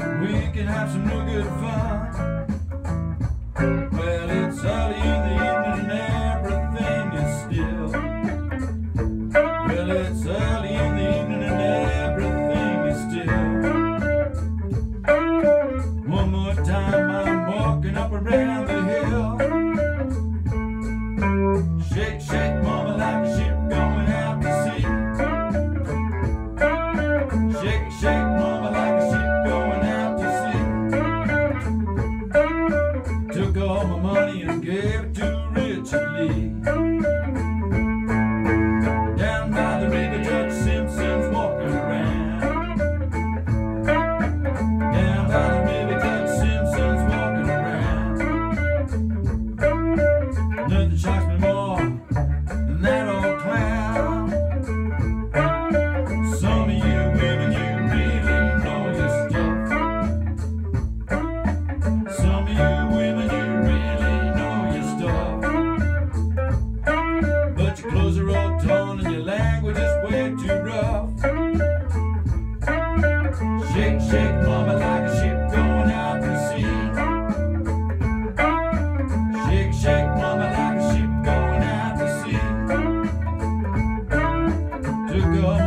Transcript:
We can have some real good fun. Well, it's early in the to leave. Shake, shake, mama like a ship going out to sea. Shake, shake, mama like a ship going out to sea. To go.